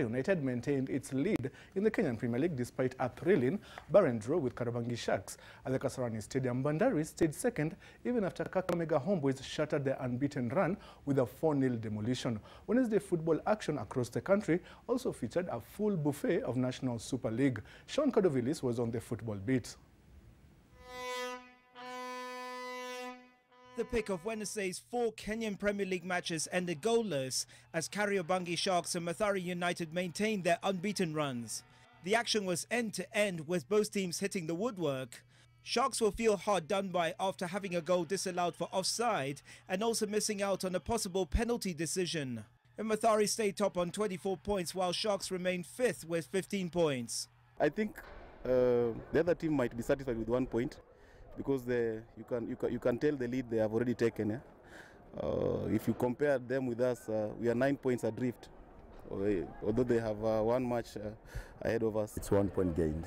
United maintained its lead in the Kenyan Premier League despite a thrilling barren draw with Kariobangi Sharks. At the Kasarani Stadium, Bandari stayed second even after Kakamega Homeboyz shattered their unbeaten run with a 4-0 demolition. Wednesday football action across the country also featured a full buffet of National Super League. Sean Kodovilis was on the football beat. The pick of Wednesday's four Kenyan Premier League matches ended goalless as Kariobangi Sharks and Mathare United maintained their unbeaten runs. The action was end-to-end with both teams hitting the woodwork. Sharks will feel hard done by after having a goal disallowed for offside and also missing out on a possible penalty decision. And Mathare stayed top on 24 points while Sharks remain fifth with 15 points. I think uh, the other team might be satisfied with one point because the, you, can, you, can, you can tell the lead they have already taken. Eh? Uh, if you compare them with us, uh, we are nine points adrift, although they have uh, one match uh, ahead of us. It's one point gained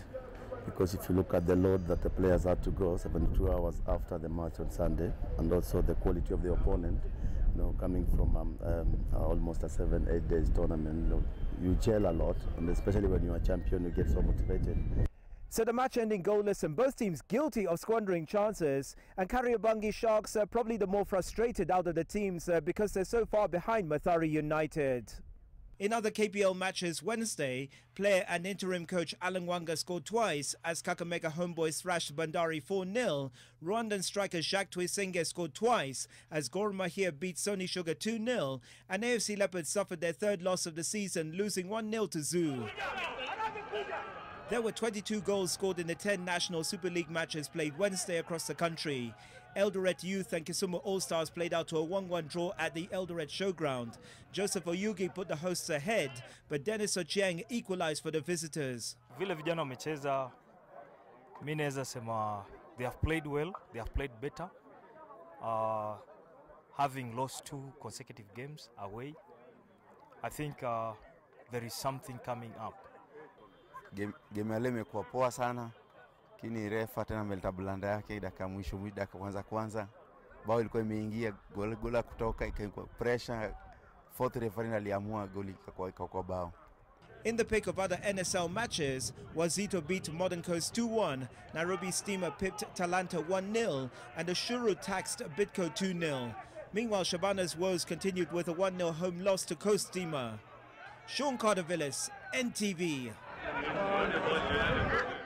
because if you look at the load that the players had to go 72 hours after the match on Sunday and also the quality of the opponent, you know, coming from um, um, almost a seven, eight days tournament, you, know, you gel a lot and especially when you're a champion you get so motivated. So the match ending goalless and both teams guilty of squandering chances and Kariobangi Sharks are probably the more frustrated out of the teams uh, because they're so far behind Mathare United. In other KPL matches Wednesday, player and interim coach Allan Wanga scored twice as Kakamega Homeboyz thrashed Bandari 4-0. Rwandan striker Jacques Tuyisenge scored twice as Gor Mahia beat Sony Sugar 2-0 and AFC Leopards suffered their third loss of the season losing 1-0 to Zoo. There were 22 goals scored in the 10 National Super League matches played Wednesday across the country. Eldoret Youth and Kisumu All-Stars played out to a 1-1 draw at the Eldoret Showground. Joseph Oyugi put the hosts ahead, but Dennis Ochieng equalized for the visitors. Vile vijana wamecheza, mi sema they have played well, they have played better. Uh, having lost two consecutive games away, I think uh, there is something coming up. Game, ya leo imekuwa poa sana, lakini refa tena melta blanda yake dakika mwisho dakika kwanza kwanza, bao ilikuwa imeingia, gola, gola kutoka ikaikuwa pressure, fourth referee aliamua goli ikakuwa bao. In the pick of other NSL matches, Wazito beat Modern Coast 2-1, Nairobi Steamer pipped Talanta 1-0, and Ashuru taxed Bitco 2-0. Meanwhile, Shabana's woes continued with a 1-0 home loss to Coast Steamer. Sean Carter Villas, NTV. Thank you.